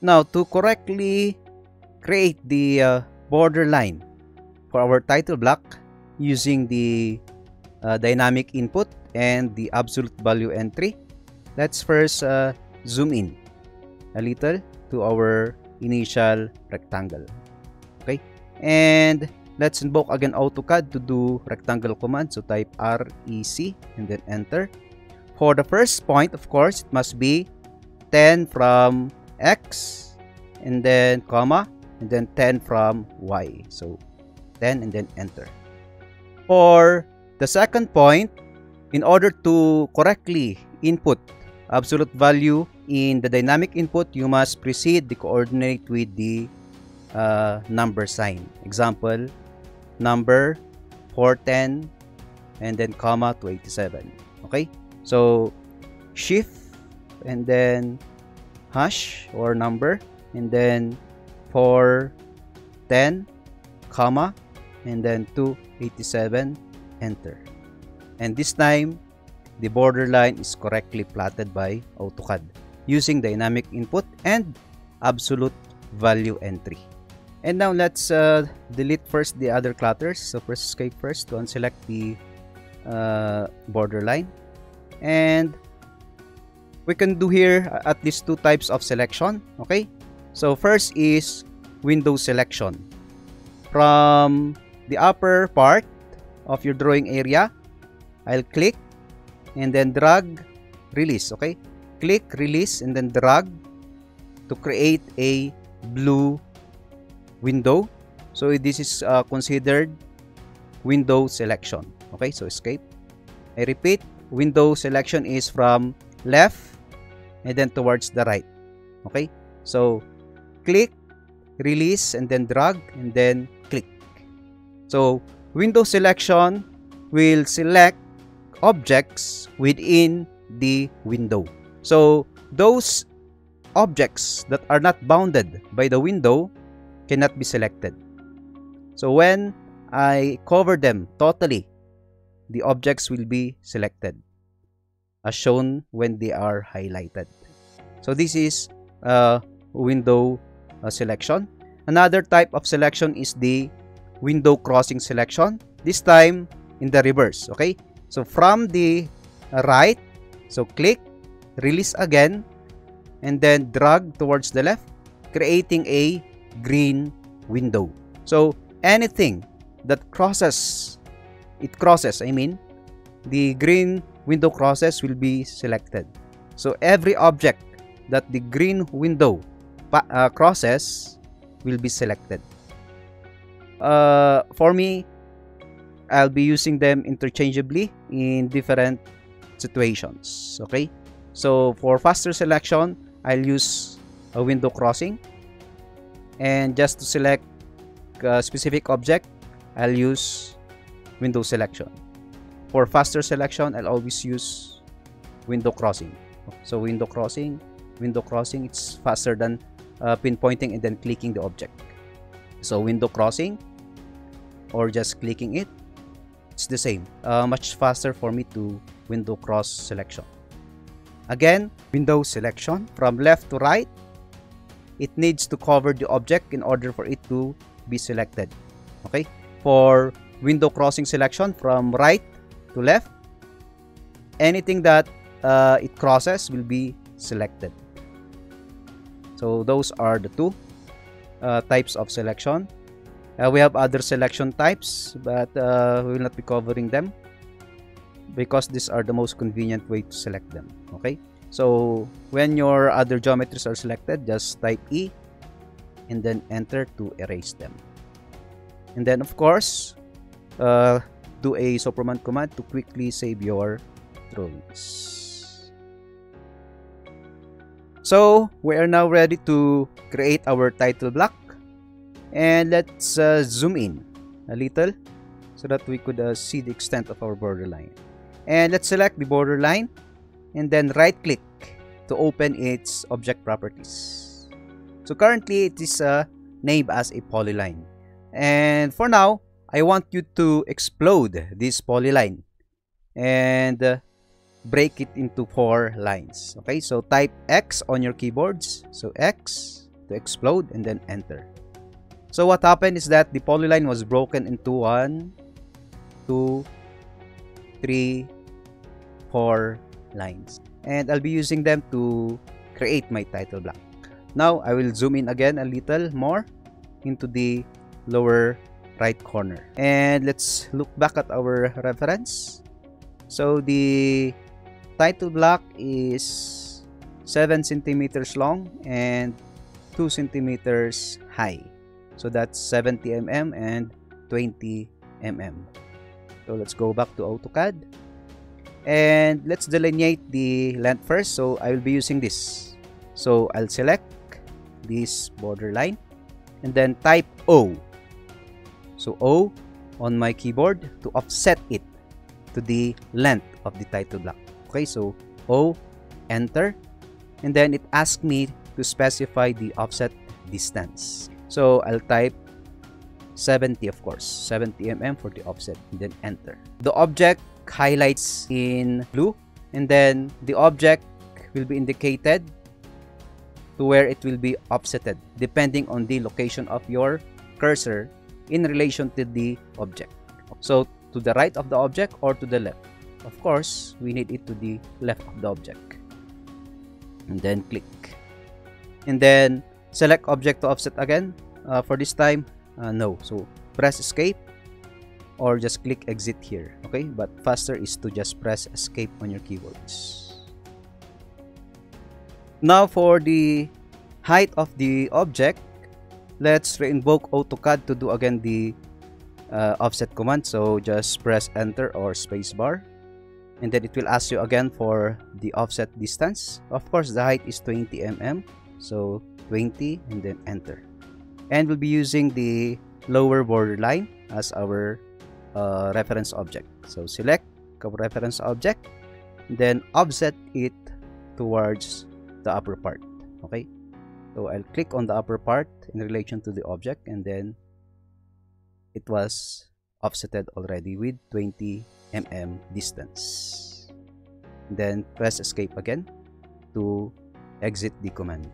Now, to correctly create the uh, border line for our title block using the uh, dynamic input and the absolute value entry, let's first uh, zoom in a little to our initial rectangle. Okay, and let's invoke again AutoCAD to do rectangle command. So type REC and then enter. For the first point, of course, it must be 10 from x and then comma and then 10 from y. So 10 and then enter. For the second point in order to correctly input absolute value in the dynamic input you must precede the coordinate with the uh, number sign. Example number 410 and then comma 287 okay? So shift and then hash or number and then for 10 comma and then 287 enter. And this time the borderline is correctly plotted by AutoCAD using dynamic input and absolute value entry. And now let's uh, delete first the other clutters. So first escape first. To unselect the uh, borderline. And we can do here at least two types of selection okay? So first is window selection. From the upper part of your drawing area I'll click and then drag release okay? Click release and then drag to create a blue window. So this is uh, considered window selection okay? So escape. I repeat window selection is from left and then towards the right. Okay? So click release and then drag and then click. So window selection will select objects within the window. So those objects that are not bounded by the window cannot be selected. So when I cover them totally the objects will be selected as shown when they are highlighted. So this is uh, window uh, selection. Another type of selection is the window crossing selection. This time in the reverse. Okay. So from the right, so click, release again, and then drag towards the left, creating a green window. So anything that crosses, it crosses, I mean, the green window crosses will be selected. So every object that the green window uh, crosses will be selected. Uh, for me, I'll be using them interchangeably in different situations. Okay, so for faster selection, I'll use a window crossing, and just to select a specific object, I'll use window selection. For faster selection, I'll always use window crossing. So window crossing, window crossing, it's faster than uh, pinpointing and then clicking the object. So window crossing or just clicking it, it's the same. Uh, much faster for me to window cross selection. Again, window selection from left to right. It needs to cover the object in order for it to be selected. Okay? For window crossing selection from right to left anything that uh, it crosses will be selected so those are the two uh, types of selection. Uh, we have other selection types but uh, we will not be covering them because these are the most convenient way to select them okay? So when your other geometries are selected just type E and then enter to erase them. And then of course uh, do a superman command to quickly save your drawings. So, we are now ready to create our title block. And let's uh, zoom in a little so that we could uh, see the extent of our borderline. And let's select the borderline and then right click to open its object properties. So currently it is uh, named as a polyline. And for now, I want you to explode this polyline and uh, break it into four lines. Okay, so type X on your keyboards. So X to explode and then enter. So what happened is that the polyline was broken into one, two, three, four lines. And I'll be using them to create my title block. Now I will zoom in again a little more into the lower right corner. And let's look back at our reference. So the title block is 7 centimeters long and 2 centimeters high. So that's 70 mm and 20 mm. So let's go back to AutoCAD. And let's delineate the length first. So I will be using this. So I'll select this borderline and then type O. So O on my keyboard to offset it to the length of the title block. Okay, so O, enter, and then it asks me to specify the offset distance. So I'll type 70 of course, 70 mm for the offset, and then enter. The object highlights in blue, and then the object will be indicated to where it will be offsetted depending on the location of your cursor in relation to the object. So to the right of the object or to the left. Of course, we need it to the left of the object. And then click. And then select object to offset again. Uh, for this time, uh, no. So press escape or just click exit here. Okay, but faster is to just press escape on your keyboards. Now for the height of the object, let's reinvoke AutoCAD to do again the uh, offset command. So just press enter or spacebar. And then it will ask you again for the offset distance. Of course, the height is 20 mm. So 20 and then enter. And we'll be using the lower borderline as our uh, reference object. So select reference object, then offset it towards the upper part. Okay. So I'll click on the upper part in relation to the object and then it was offsetted already with 20 mm distance. Then press escape again to exit the command.